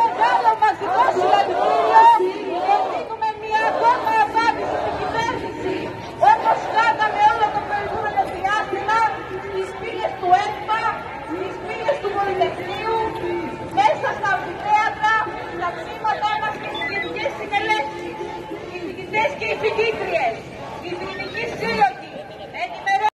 μεγάλο μαζικό συλλαλητήριο και δίνουμε μια ακόμα απάντηση στην κυβέρνηση. Όπως κάναμε όλο το προηγούμενο διάστημα στις πύλες του ΕΚΠΑ, στις πύλες του Πολυτεχνείου, μέσα στα αμφιθέατρα, τα ψήματα μας και στις γενικές συνελέξεις, οι διοικητές και οι φοιτήτριες.